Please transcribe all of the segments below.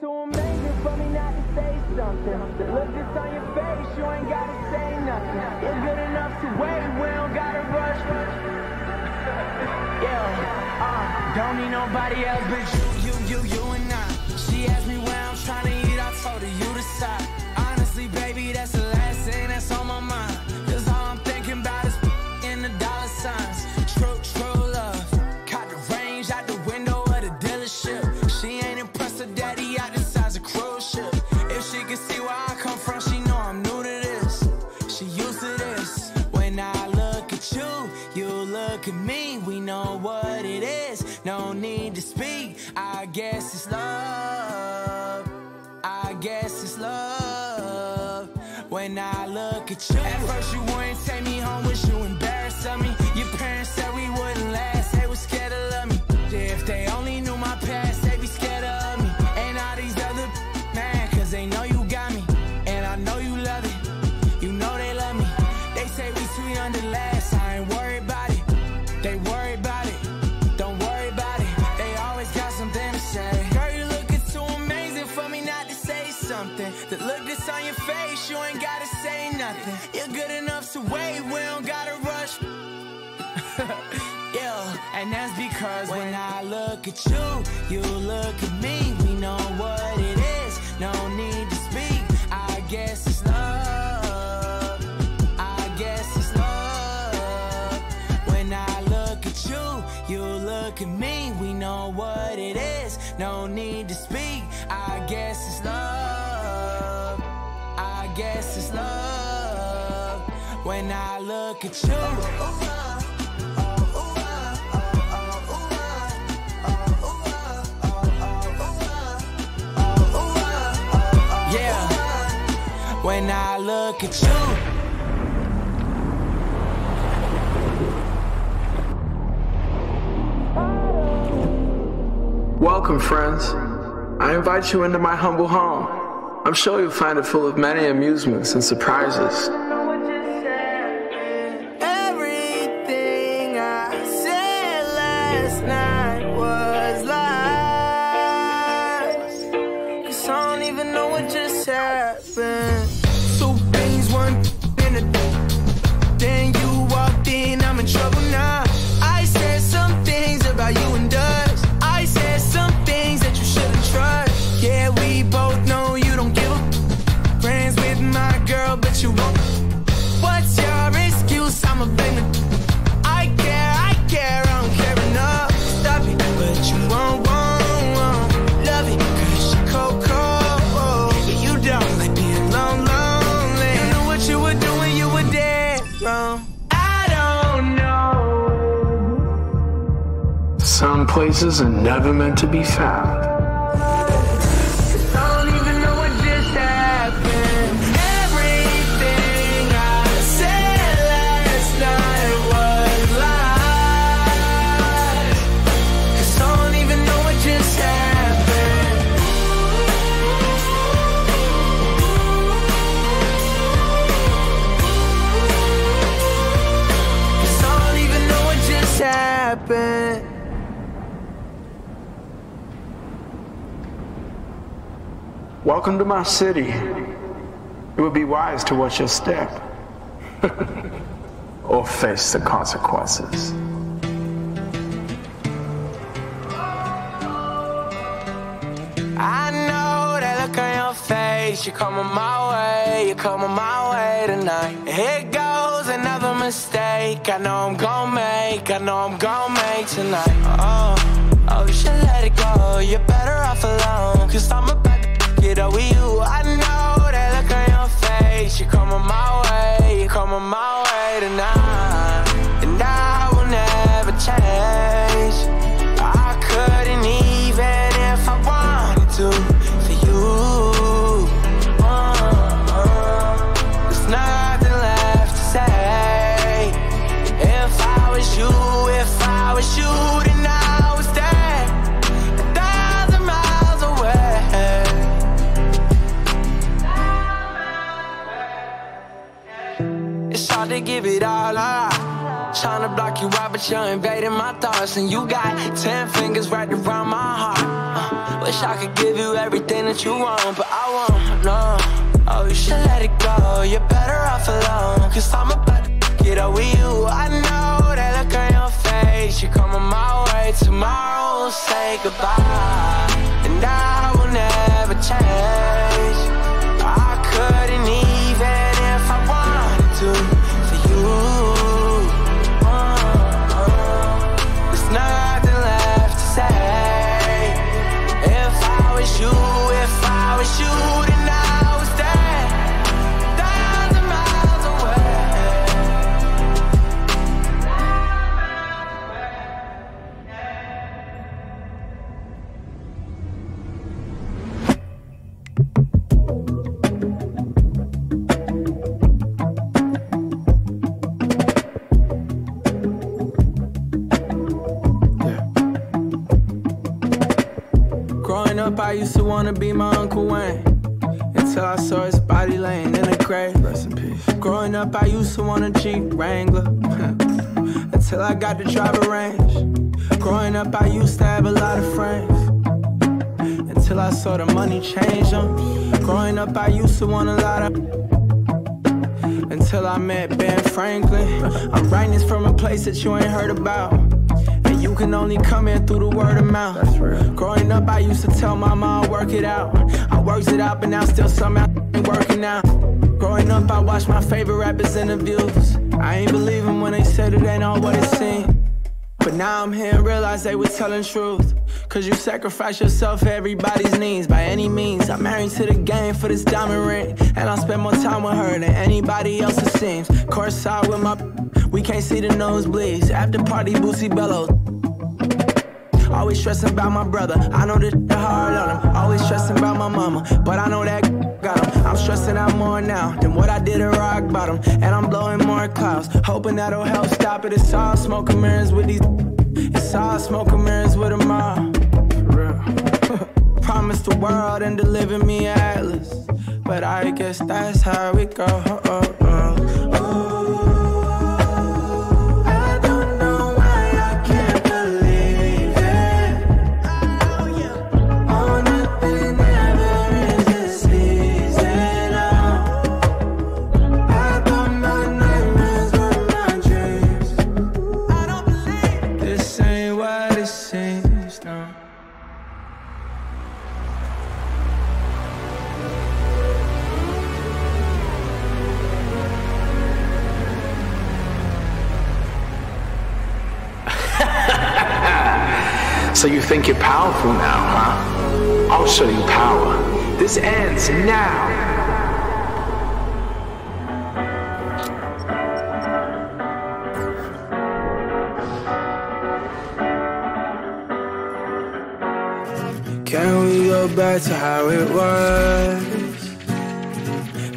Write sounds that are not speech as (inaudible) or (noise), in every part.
too amazing for me not to say something. Look that's on your face, you ain't gotta say nothing. You're good enough to wait, we don't gotta rush. Yeah, (laughs) uh, don't need nobody else but you, you, you, you and I. She asked me where I'm trying to eat, I told her you decide. Love. I guess it's love. When I look at you, at first you wouldn't take me look at you, you look at me. We know what it is, no need to speak. I guess it's love. I guess it's love. When I look at you, you look at me. We know what it is, no need to speak. I guess it's love. I guess it's love. When I look at you. When I look at you. Welcome, friends. I invite you into my humble home. I'm sure you'll find it full of many amusements and surprises. Some places are never meant to be found. Welcome to my city. It would be wise to watch your step (laughs) or face the consequences. I know that look on your face. You're coming my way, you're coming my way tonight. Here goes another mistake. I know I'm gonna make, I know I'm gonna make tonight. Oh, oh, you should let it go. You're better off alone. Cause I'm about get over you. I know that look on your face. You're coming my way, you're coming my way tonight. And I away. It's hard trying to block you out, but you're invading my thoughts. And you got ten fingers wrapped around my heart. Uh, wish I could give you everything that you want, but I won't, no. Oh, you should let it go. You're better off alone. Cause I'm about to get over you. I know that look on your face. You're coming my way. Tomorrow say goodbye. Wanna be my Uncle Wayne. Until I saw his body laying in a grave. Rest in peace. Growing up, I used to want a Jeep Wrangler. (laughs) Until I got to drive a range. Growing up, I used to have a lot of friends. Until I saw the money change them. Growing up, I used to want a lot of. Until I met Ben Franklin. I'm writing this from a place that you ain't heard about. You can only come in through the word of mouth. That's real. Growing up, I used to tell my mom, work it out. I worked it out, but now still somehow ain't working out. Growing up, I watched my favorite rappers' interviews. I ain't believe them when they said it ain't all what it seemed. But now I'm here and realize they was telling truth. Cause you sacrifice yourself for everybody's needs by any means. I'm married to the game for this diamond ring. And I spend more time with her than anybody else it seems. Courtside with my we can't see the nosebleeds. After party, Boosie Bellows. Always stressing about my brother. I know shit hard on him. Always stressing about my mama. But I know that got him. I'm stressing out more now than what I did at rock bottom. And I'm blowing more clouds. Hoping that'll help stop it. It's all smoke and mirrors with these. It's all smoke and mirrors with them (laughs) all. Promise the world and delivered me atlas. But I guess that's how it go. So you think you're powerful now, huh? I'll show you power. This ends now. Can we go back to how it was?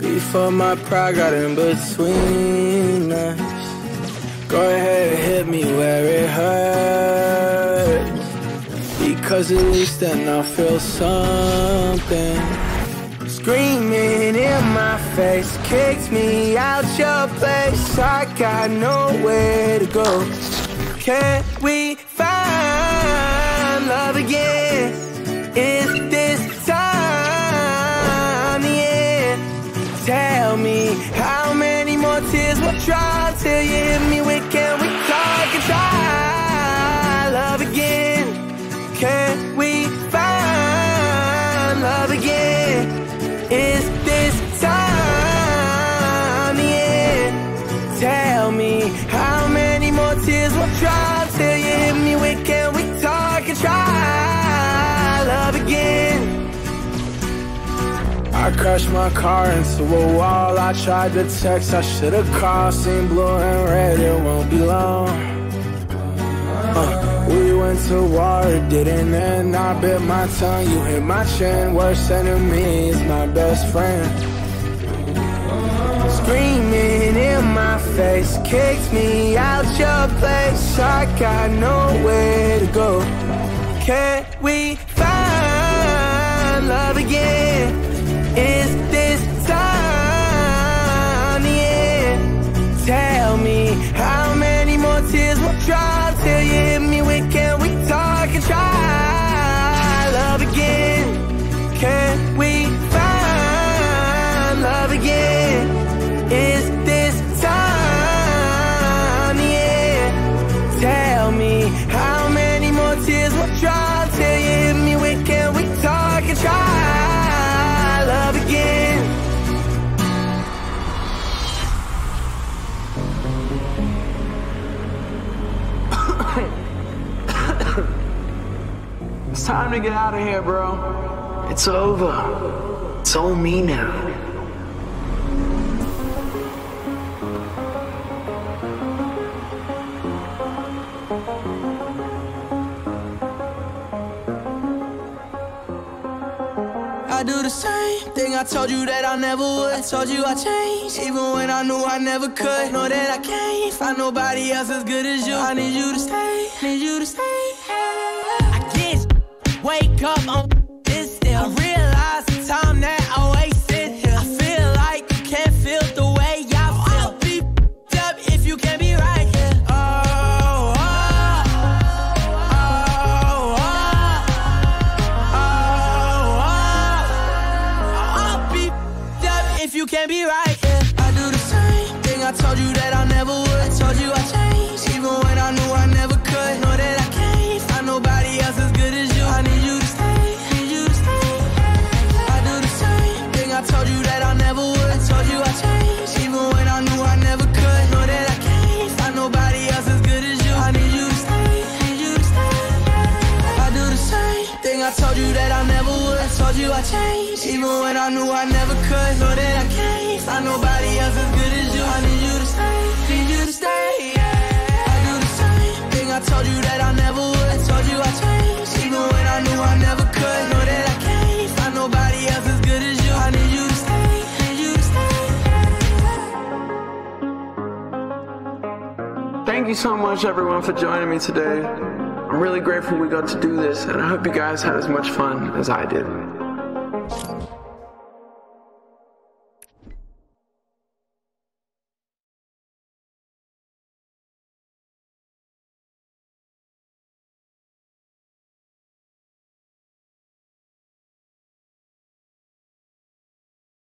Before my pride got in between us. Go ahead hit me where it hurts. Because at least then I'll feel something. Screaming in my face, kicked me out your place. I got nowhere to go. Can we find love again? Is this time the end? Tell me how many more tears will dry till you crashed my car into a wall. I tried to text, I should've called. Seen blue and red, it won't be long. Uh, we went to war, it didn't end. I bit my tongue, you hit my chin. Worst enemy is my best friend. Screaming in my face, kicked me out your place. I got nowhere to go. Can we time to get out of here, bro. It's over. It's all me now. I do the same thing I told you that I never would. I told you I changed, even when I knew I never could. Know that I can't find nobody else as good as you. I need you to stay, need you to stay. Wake up never would. Told you I changed, even when I knew I never could. That I can't find nobody else as good as you. I need you to stay, need you to stay. Yeah. I do the same thing I told you that I never would. Told you I changed, even when I knew I never could. Know that I can't find nobody else as good as you. I need you to stay. Thank you so much, everyone, for joining me today. I'm really grateful we got to do this, and I hope you guys had as much fun as I did.